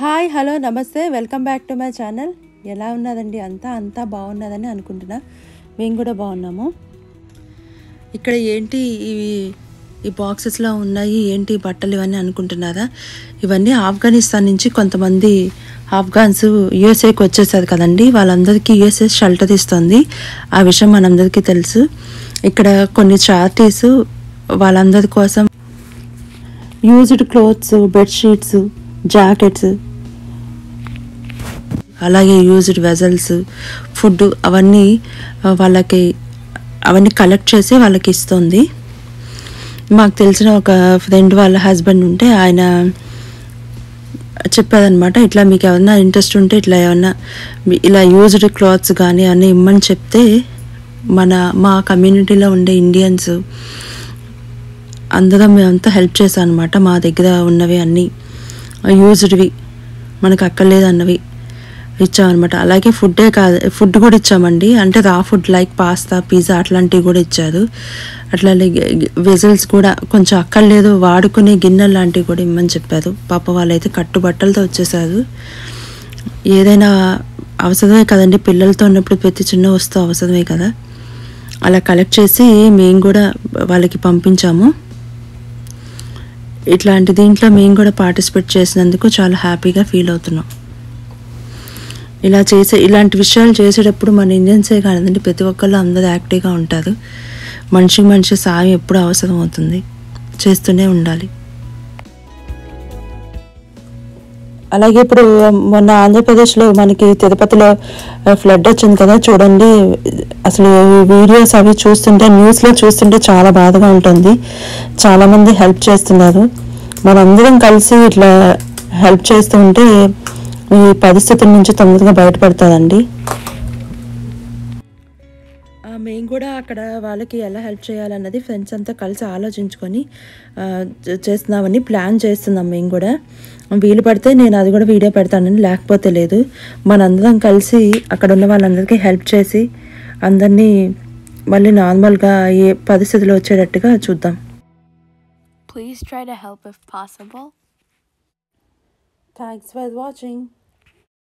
Hi hello నమస్తే welcome back to my channel. ఎలా ఉన్నదండి అంతా? అంతా బాగున్నదని అనుకుంటున్నా. మేము కూడా బాగున్నాము. ఇక్కడ ఏంటి ఇవి ఈ బాక్సెస్లో ఉన్నాయి ఏంటి బట్టలు ఇవన్నీ అనుకుంటున్నారా? ఇవన్నీ ఆఫ్ఘనిస్తాన్ నుంచి కొంతమంది ఆఫ్ఘాన్స్ యుఎస్ఏకి వచ్చేసారు కదండి. వాళ్ళందరికీ యుఎస్ఏ షెల్టర్ ఇస్తుంది. ఆ విషయం మనందరికీ తెలుసు. ఇక్కడ కొన్ని చార్టీస్ వాళ్ళందరి కోసం యూజ్డ్ క్లోత్స్ బెడ్షీట్స్ జాకెట్స్ అలాగే యూజ్డ్ వెజల్స్ ఫుడ్ అవన్నీ వాళ్ళకి అవన్నీ కలెక్ట్ చేసి వాళ్ళకి ఇస్తుంది. మాకు తెలిసిన ఒక ఫ్రెండ్ వాళ్ళ హస్బెండ్ ఉంటే ఆయన చెప్పేదనమాట ఇట్లా మీకు ఏమన్నా ఇంట్రెస్ట్ ఉంటే ఇట్లా ఏమన్నా ఇలా యూజ్డ్ క్లాత్స్ కానీ అన్నీ ఇమ్మని చెప్తే మన మా కమ్యూనిటీలో ఉండే ఇండియన్స్ అందరం మేమంతా హెల్ప్ చేశాం అనమాట మా దగ్గర ఉన్నవి అన్నీ. యూజ్డ్వి మనకు అక్కర్లేదు అన్నవి. ఇచ్చామన్నమాట. అలాగే ఫుడ్డే కాదు ఫుడ్ కూడా ఇచ్చామండి. అంటే రా ఫుడ్ లైక్ పాస్తా పిజ్జా అట్లాంటివి కూడా ఇచ్చారు. అట్లా వెజల్స్ కూడా కొంచెం అక్కర్లేదు. వాడుకునే గిన్నెలు లాంటివి కూడా ఇమ్మని చెప్పారు. పాప వాళ్ళైతే కట్టుబట్టలతో వచ్చేసారు. ఏదైనా అవసరమే కదండి. పిల్లలతో ఉన్నప్పుడు ప్రతి చిన్న వస్తువు అవసరమే కదా. అలా కలెక్ట్ చేసి మేము కూడా వాళ్ళకి పంపించాము. ఇట్లాంటి దీంట్లో మేము కూడా పార్టిసిపేట్ చేసినందుకు చాలా హ్యాపీగా ఫీల్ అవుతున్నాం. ఇలా చేసే ఇలాంటి విషయాలు చేసేటప్పుడు మన ఇండియన్సే కాదండి ప్రతి ఒక్కళ్ళు అందరూ యాక్టివ్గా ఉంటారు. మనిషికి మనిషి సాయం ఎప్పుడు అవసరం అవుతుంది. చేస్తూనే ఉండాలి. అలాగే ఇప్పుడు మొన్న ఆంధ్రప్రదేశ్లో మనకి తిరుపతిలో ఫ్లడ్ వచ్చింది కదా చూడండి. అసలు వీడియోస్ అవి చూస్తుంటే న్యూస్లో చూస్తుంటే చాలా బాధగా ఉంటుంది. చాలామంది హెల్ప్ చేస్తున్నారు. మనందరం కలిసి ఇట్లా హెల్ప్ చేస్తూ ఉంటే ఈ పరిస్థితుల నుంచి తొందరగా బయటపడుతుందండి. మేము కూడా అక్కడ వాళ్ళకి ఎలా హెల్ప్ చేయాలన్నది ఫ్రెండ్స్ అంతా కలిసి ఆలోచించుకొని చేస్తున్నామని ప్లాన్ చేస్తున్నాం మేము కూడా. వీలు పడితే నేను అది కూడా వీడియో పెడతానని లేకపోతే లేదు. మనందరం కలిసి అక్కడ ఉన్న వాళ్ళందరికీ హెల్ప్ చేసి అందరినీ మళ్ళీ నార్మల్గా ఏ పరిస్థితిలో వచ్చేటట్టుగా చూద్దాం. Please try to help if possible. Thanks for watching